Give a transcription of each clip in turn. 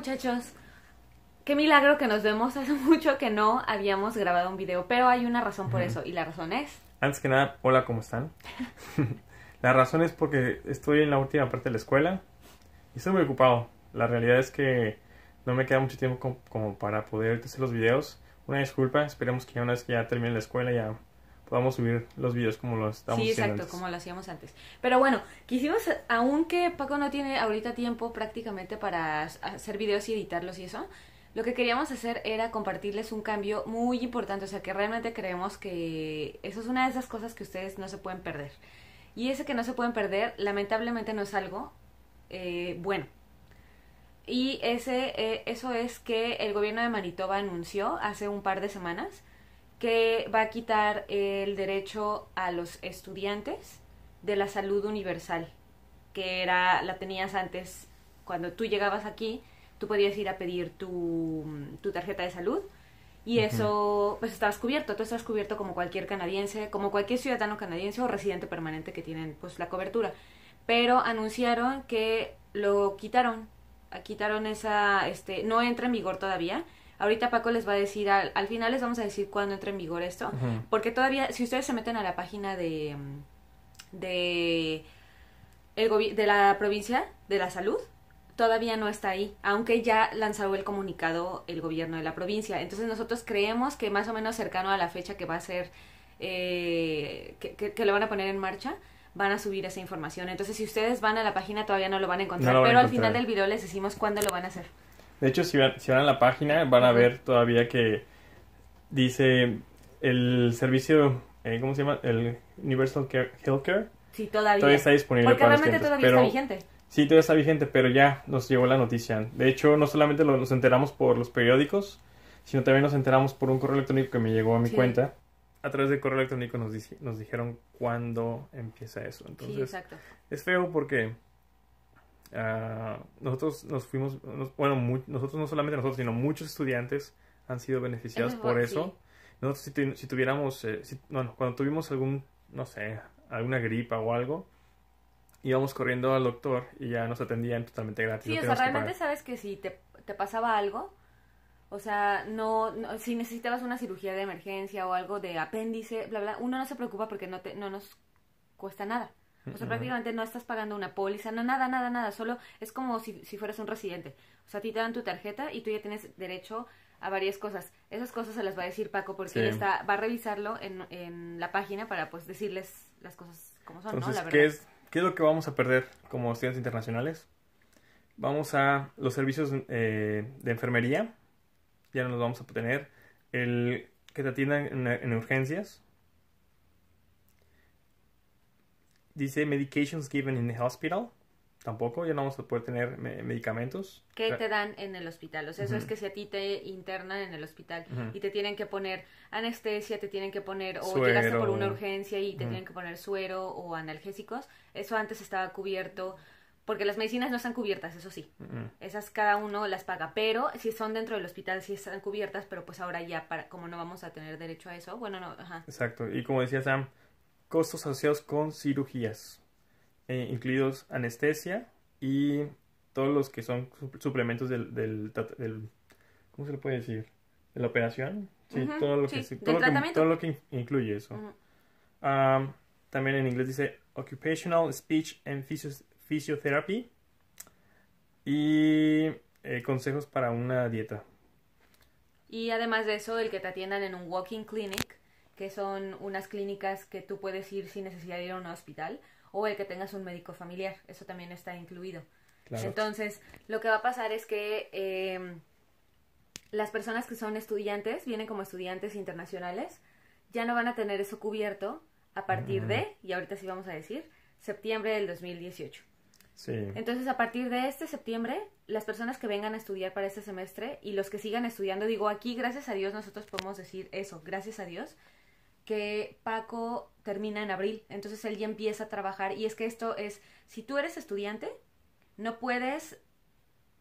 Muchachos, qué milagro que nos vemos. Hace mucho que no habíamos grabado un video, pero hay una razón por eso y la razón es... Antes que nada, hola, ¿cómo están? la razón es porque estoy en la última parte de la escuela y estoy muy ocupado. La realidad es que no me queda mucho tiempo como, para poder hacer los videos. Una disculpa, esperemos que una vez que ya termine la escuela ya podamos subir los videos como lo estamos sí, exacto, como lo hacíamos antes. Pero bueno, quisimos, aunque Paco no tiene ahorita tiempo prácticamente para hacer videos y editarlos y eso, lo que queríamos hacer era compartirles un cambio muy importante, o sea, que realmente creemos que eso es una de esas cosas que ustedes no se pueden perder. Y ese que no se pueden perder, lamentablemente no es algo eh, bueno. Y ese, eh, eso es que el gobierno de Manitoba anunció hace un par de semanas que va a quitar el derecho a los estudiantes de la salud universal, que era la tenías antes. Cuando tú llegabas aquí, tú podías ir a pedir tu, tu tarjeta de salud y eso pues estabas cubierto, tú estabas cubierto como cualquier canadiense, como cualquier ciudadano canadiense o residente permanente que tienen pues la cobertura. Pero anunciaron que lo quitaron, quitaron esa este no entra en vigor todavía Ahorita Paco les va a decir, al, al final les vamos a decir cuándo entra en vigor esto, porque todavía, si ustedes se meten a la página de, de, el de la provincia de la salud, todavía no está ahí, aunque ya lanzó el comunicado el gobierno de la provincia. Entonces nosotros creemos que más o menos cercano a la fecha que va a ser, eh, que, que, lo van a poner en marcha, van a subir esa información. Entonces si ustedes van a la página todavía no lo van a encontrar, pero al final del video les decimos cuándo lo van a hacer. De hecho, si van, si van a la página, van a ver todavía que dice el servicio, eh, ¿cómo se llama? El Universal Care, Healthcare. Sí, todavía. Todavía está disponible Porque para realmente todavía está vigente. Sí, todavía está vigente, pero ya nos llegó la noticia. De hecho, no solamente nos enteramos por los periódicos, sino también nos enteramos por un correo electrónico que me llegó a mi cuenta. A través del correo electrónico nos, nos dijeron cuándo empieza eso. Entonces, sí, exacto. es feo porque Ah, nosotros nos fuimos, bueno, nosotros no solamente nosotros, sino muchos estudiantes han sido beneficiados por eso. Nosotros si, tuviéramos, eh, bueno, cuando tuvimos algún, no sé, alguna gripa o algo, íbamos corriendo al doctor y ya nos atendían totalmente gratis. Sí, o sea, realmente sabes que si te, te, pasaba algo, o sea, no, si necesitabas una cirugía de emergencia o algo de apéndice, bla, bla, uno no se preocupa porque no, te, no nos cuesta nada. O sea, prácticamente no estás pagando una póliza, no, nada, nada, nada. Solo es como si, si fueras un residente. O sea, a ti te dan tu tarjeta y tú ya tienes derecho a varias cosas. Esas cosas se las va a decir Paco porque él está, va a revisarlo en, en la página para pues decirles las cosas como son, ¿no? La. ¿qué es, ¿qué es lo que vamos a perder como estudiantes internacionales? Vamos a los servicios eh, de enfermería, ya no los vamos a tener. El que te atiendan en urgencias, Dice medications given in the hospital. Tampoco, ya no vamos a poder tener medicamentos. ¿Qué te dan en el hospital? O sea, eso es que si a ti te internan en el hospital y te tienen que poner anestesia, te tienen que poner, o llegaste por una urgencia y te tienen que poner suero o analgésicos, eso antes estaba cubierto, porque las medicinas no están cubiertas, eso sí. Esas cada uno las paga, pero si son dentro del hospital sí están cubiertas, pero pues ahora ya, para como no vamos a tener derecho a eso, bueno, no, ajá. Exacto, y como decía Sam, costos asociados con cirugías, eh, incluidos anestesia y todos los que son suplementos del, del, ¿cómo se le puede decir? De la operación. Sí, todo, lo que, todo, lo que, incluye eso. también en inglés dice Occupational Speech and Physiotherapy y eh, consejos para una dieta. Y además de eso, el que te atiendan en un walking clinic que son unas clínicas que tú puedes ir sin necesidad de ir a un hospital, o el que tengas un médico familiar, eso también está incluido. Entonces, lo que va a pasar es que em, las personas que son estudiantes, vienen como estudiantes internacionales, ya no van a tener eso cubierto a partir de, y ahorita sí vamos a decir, septiembre del 2018. Sí. Entonces, a partir de este septiembre, las personas que vengan a estudiar para este semestre y los que sigan estudiando, digo, aquí, gracias a Dios, nosotros podemos decir eso, gracias a Dios, que Paco termina en abril, entonces él ya empieza a trabajar y es que esto es, si tú eres estudiante, no puedes,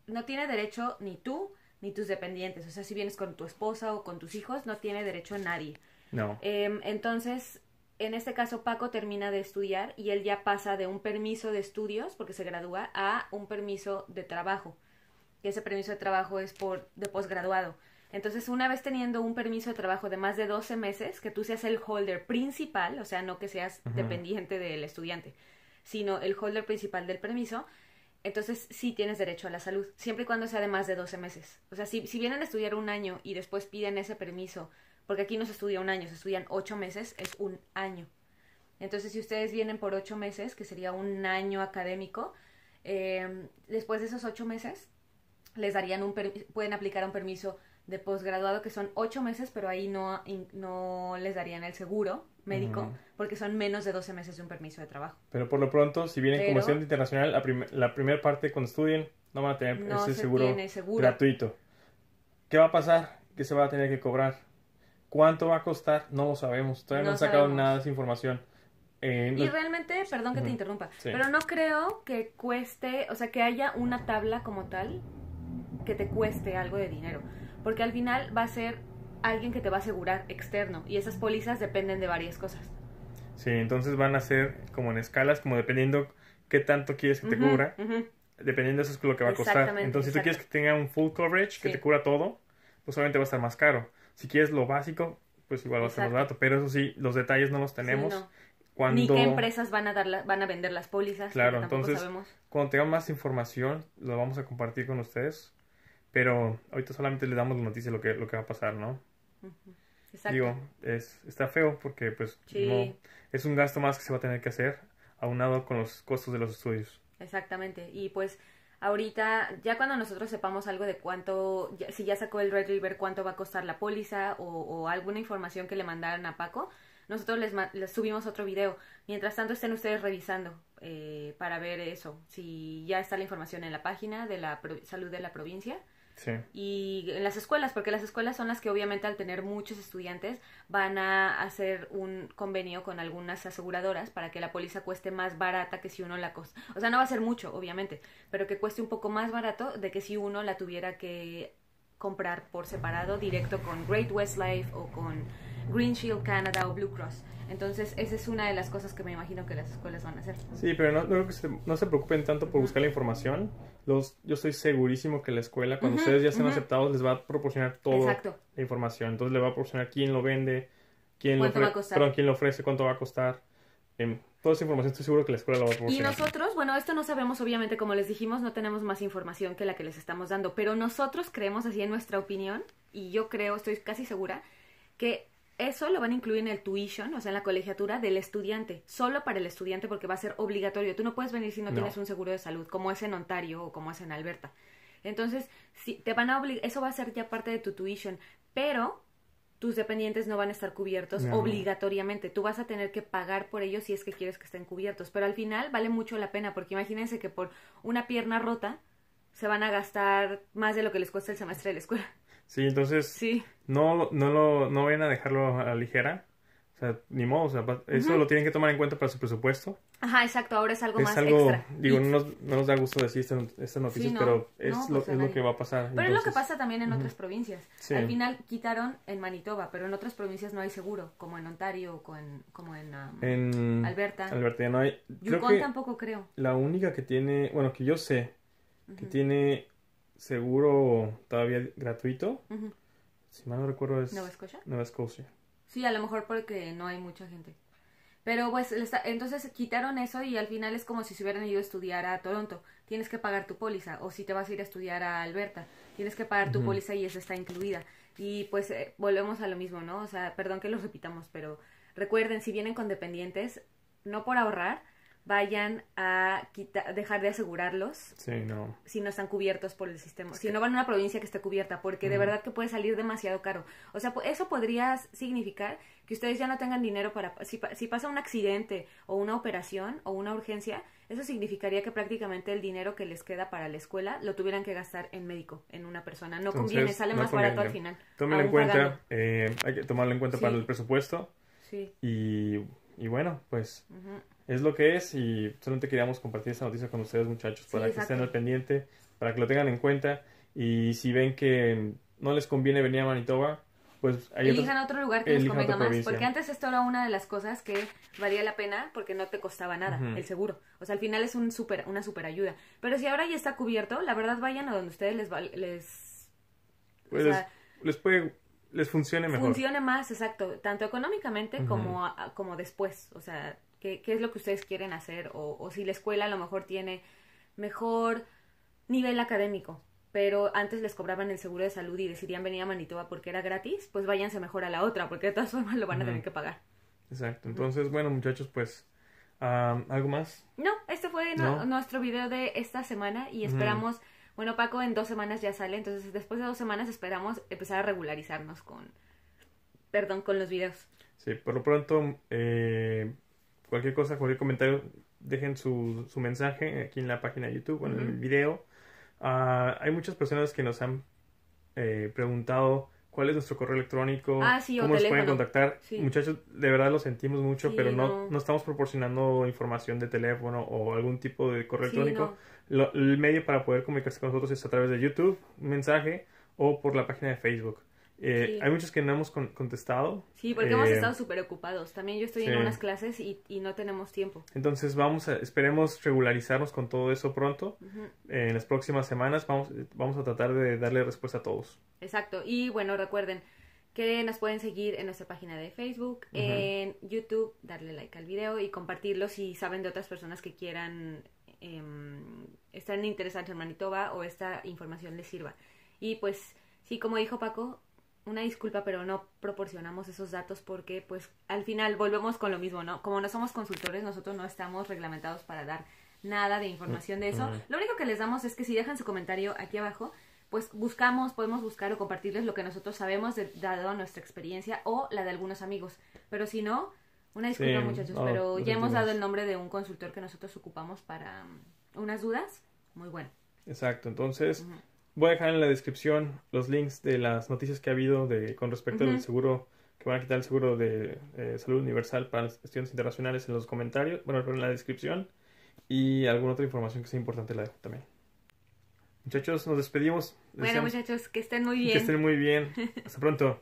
no tiene derecho ni tú ni tus dependientes, o sea, si vienes con tu esposa o con tus hijos, no tiene derecho nadie. No. Em, entonces, en este caso, Paco termina de estudiar y él ya pasa de un permiso de estudios, porque se gradúa, a un permiso de trabajo. que ese permiso de trabajo es por de posgraduado. Entonces, una vez teniendo un permiso de trabajo de más de 12 meses, que tú seas el holder principal, o sea, no que seas dependiente del estudiante, sino el holder principal del permiso, entonces sí tienes derecho a la salud, siempre y cuando sea de más de 12 meses. O sea, si, si vienen a estudiar un año y después piden ese permiso, porque aquí no se estudia un año, se estudian ocho meses, es un año. Entonces, si ustedes vienen por ocho meses, que sería un año académico, eh, después de esos ocho meses, les darían un pueden aplicar un permiso de posgraduado que son ocho meses, pero ahí no, no les darían el seguro médico porque son menos de 12 meses de un permiso de trabajo. Pero por lo pronto, si vienen como estudiante internacional, la, la primera parte cuando estudien no van a tener ese seguro, gratuito. ¿Qué va a pasar? ¿Qué se va a tener que cobrar? ¿Cuánto va a costar? No lo sabemos. Todavía no, han sacado nada de esa información. Eh, y realmente, perdón que te interrumpa, pero no creo que cueste, o sea, que haya una tabla como tal que te cueste algo de dinero porque al final va a ser alguien que te va a asegurar externo y esas pólizas dependen de varias cosas. Sí, entonces van a ser como en escalas, como dependiendo qué tanto quieres que te cubra, dependiendo de eso es lo que va a costar. Entonces, si tú quieres que tenga un full coverage, que te cubra todo, pues obviamente va a estar más caro. Si quieres lo básico, pues igual va a ser más barato, pero eso sí, los detalles no los tenemos. Cuando... Ni qué empresas van a dar van a vender las pólizas. Claro, entonces cuando tengamos más información lo vamos a compartir con ustedes pero ahorita solamente le damos la noticia de lo que, lo que va a pasar, ¿no? Exacto. Digo, es, está feo porque pues no, es un gasto más que se va a tener que hacer aunado con los costos de los estudios. Exactamente. Y pues ahorita, ya cuando nosotros sepamos algo de cuánto, si ya sacó el Red River, cuánto va a costar la póliza o, alguna información que le mandaran a Paco, nosotros les, les, subimos otro video. Mientras tanto estén ustedes revisando eh, para ver eso, si ya está la información en la página de la salud de la provincia y en las escuelas, porque las escuelas son las que obviamente al tener muchos estudiantes van a hacer un convenio con algunas aseguradoras para que la póliza cueste más barata que si uno la costa. O sea, no va a ser mucho, obviamente, pero que cueste un poco más barato de que si uno la tuviera que comprar por separado directo con Great West Life o con Green Shield Canada o Blue Cross. Entonces, esa es una de las cosas que me imagino que las escuelas van a hacer. Sí, pero no, no, se, no se preocupen tanto por buscar la información. Los, yo estoy segurísimo que la escuela, cuando ustedes ya estén aceptados, les va a proporcionar toda la información. Entonces, le va a proporcionar quién lo vende, quién, lo, perdón, quién lo ofrece, cuánto va a costar. Em, toda esa información estoy seguro que la escuela lo va a proporcionar. Y nosotros, bueno, esto no sabemos, obviamente, como les dijimos, no tenemos más información que la que les estamos dando, pero nosotros creemos así en nuestra opinión, y yo creo, estoy casi segura, que eso lo van a incluir en el tuition, o sea, en la colegiatura del estudiante, solo para el estudiante porque va a ser obligatorio. Tú no puedes venir si no, tienes un seguro de salud, como es en Ontario o como es en Alberta. Entonces, si te van a obligar, eso va a ser ya parte de tu tuition, pero tus dependientes no van a estar cubiertos obligatoriamente. Tú vas a tener que pagar por ellos si es que quieres que estén cubiertos. Pero al final vale mucho la pena porque imagínense que por una pierna rota se van a gastar más de lo que les cuesta el semestre de la escuela. Sí, entonces sí. No, no, lo, no vayan a dejarlo a la ligera. O sea, ni modo, o sea, eso lo tienen que tomar en cuenta para su presupuesto. Ajá, exacto, ahora es algo más extra. Digo, no nos, no nos, da gusto decir estas noticias, pero es, lo, es lo que va a pasar. Pero es lo que pasa también en otras provincias. Al final quitaron en Manitoba, pero en otras provincias no hay seguro, como en Ontario, en, como en, um, en Alberta. Alberta ya no hay. Yukon tampoco creo. La única que tiene, bueno, que yo sé, que tiene seguro todavía gratuito. Si mal no recuerdo es... ¿Nueva Escocia? Nueva Escocia. Sí, a lo mejor porque no hay mucha gente. Pero pues entonces quitaron eso y al final es como si se hubieran ido a estudiar a Toronto. Tienes que pagar tu póliza. O si te vas a ir a estudiar a Alberta, tienes que pagar tu póliza y esa está incluida. Y pues eh, volvemos a lo mismo, ¿no? O sea, perdón que lo repitamos, pero recuerden, si vienen con dependientes, no por ahorrar, vayan a dejar de asegurarlos no. si no están cubiertos por el sistema, si no van a una provincia que esté cubierta, porque de verdad que puede salir demasiado caro. O sea, eso podría significar que ustedes ya no tengan dinero para, si, si pasa un accidente o una operación o una urgencia, eso significaría que prácticamente el dinero que les queda para la escuela lo tuvieran que gastar en médico, en una persona. No conviene, sale más barato al final. Tómenlo en cuenta, eh, hay que tomarlo en cuenta para el presupuesto. Sí. Y, y bueno, pues es lo que es y solamente queríamos compartir esta noticia con ustedes muchachos para que estén al pendiente, para que lo tengan en cuenta y si ven que no les conviene venir a Manitoba, pues hay Elijan otras- otro lugar que les convenga más. provincia. Porque antes esto era una de las cosas que valía la pena porque no te costaba nada el seguro. O sea, al final es un super, una super ayuda. Pero si ahora ya está cubierto, la verdad vayan a donde ustedes les... les pues, o sea, les, les puede, les funcione mejor. funcione más, exacto, tanto económicamente como, a- como después. O sea, ¿qué, qué es lo que ustedes quieren hacer? O, o si la escuela a lo mejor tiene mejor nivel académico, pero antes les cobraban el seguro de salud y decidían venir a Manitoba porque era gratis, pues váyanse mejor a la otra, porque de todas formas lo van a tener que pagar. Exacto. Entonces, bueno, muchachos, pues, ¿algo más? No, este fue nuestro video de esta semana y esperamos, bueno, Paco en dos semanas ya sale, entonces después de dos semanas esperamos empezar a regularizarnos con, perdón, con los videos. Sí, por lo pronto, eh, cualquier cosa, cualquier comentario, dejen su, su mensaje aquí en la página de YouTube o en el video. Ah, hay muchas personas que nos han eh, preguntado cuál es nuestro correo electrónico, Ah, sí, cómo nos pueden contactar. Sí. Muchachos, de verdad lo sentimos mucho, Sí, pero no, no. no estamos proporcionando información de teléfono o algún tipo de correo electrónico. Lo- el medio para poder comunicarse con nosotros es a través de YouTube, un mensaje o por la página de Facebook. Eh, Sí. Hay muchos que no hemos con- contestado. Sí, porque hemos Eh, estado súper ocupados. También yo estoy sí. en unas clases y, y no tenemos tiempo. Entonces vamos a, esperemos regularizarnos con todo eso pronto. Eh, en las próximas semanas vamos, vamos a tratar de darle respuesta a todos. Exacto. Y bueno, recuerden que nos pueden seguir en nuestra página de Facebook, en YouTube, darle like al video y compartirlo si saben de otras personas que quieran em, están interesados en Manitoba o esta información les sirva. Y pues, sí, como dijo Paco, una disculpa, pero no proporcionamos esos datos porque pues al final volvemos con lo mismo, ¿no? Como no somos consultores, nosotros no estamos reglamentados para dar nada de información de eso. Lo único que les damos es que si dejan su comentario aquí abajo, pues buscamos, podemos buscar o compartirles lo que nosotros sabemos de- dado nuestra experiencia o la de algunos amigos. Pero si no, una disculpa Sí, muchachos, no, pero ya hemos dado el nombre de un consultor que nosotros ocupamos para mm, unas dudas. Muy bueno. Exacto, entonces. Voy a dejar en la descripción los links de las noticias que ha habido de, con respecto Ujú. al seguro, que van a quitar el seguro de eh, salud universal para los estudiantes internacionales en los comentarios, bueno, en la descripción y alguna otra información que sea importante la dejo también. Muchachos, nos despedimos. Les Bueno deseamos muchachos, que estén muy bien. que estén muy bien. Hasta pronto.